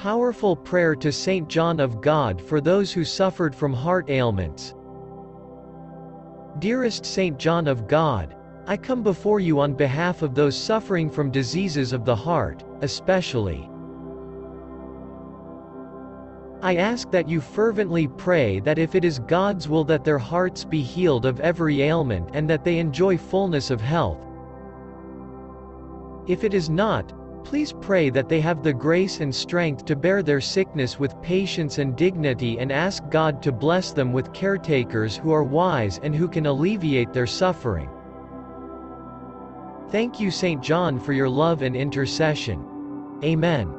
Powerful prayer to St. John of God for those who suffered from heart ailments. Dearest St. John of God, I come before you on behalf of those suffering from diseases of the heart, especially. I ask that you fervently pray that if it is God's will that their hearts be healed of every ailment and that they enjoy fullness of health. If it is not, please pray that they have the grace and strength to bear their sickness with patience and dignity and ask God to bless them with caretakers who are wise and who can alleviate their suffering. Thank you St. John for your love and intercession. Amen.